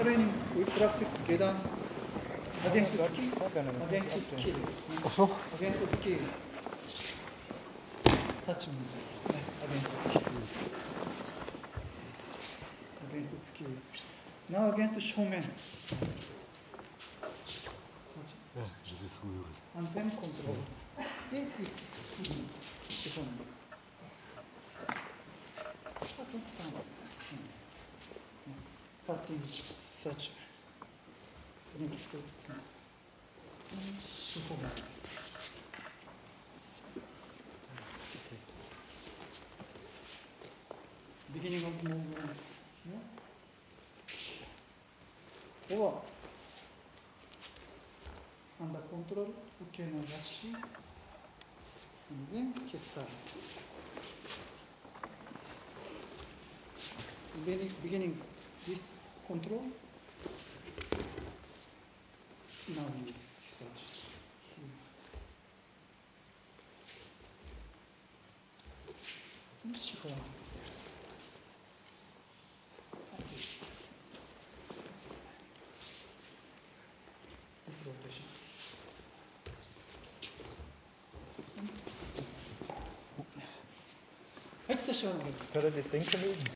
トレーニング、ウィプラクティス、下段、アゲンストツキ、アゲンストツキ、ね、アゲンストツキ、アゲンストツキ、ナウゲンスト正面、安全コントロール。Thank. Such. Next. Shomen. beginning of movement here. Or under control, okay, no rush, and then kesta. Beginning, beginning this control. Não, sete. Vamos estipular. Aqui. Esse outro, gente. Hadi dışarı. Karadeniz denk geliyor mu?